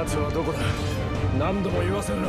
奴はどこだ？何度も言わせるな。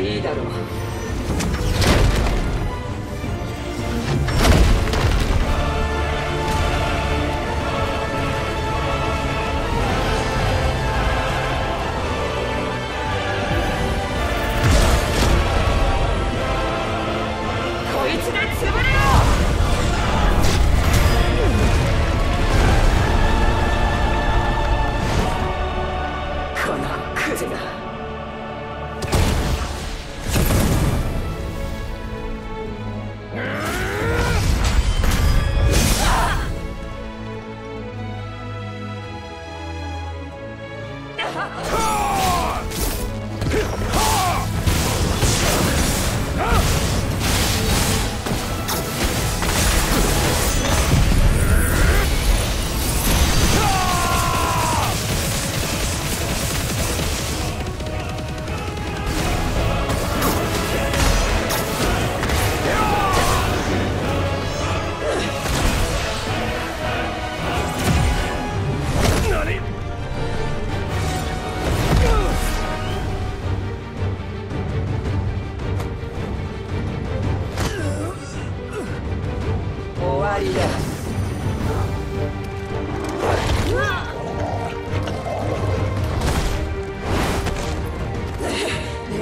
いいだろう。このクズが。Come on! りだええ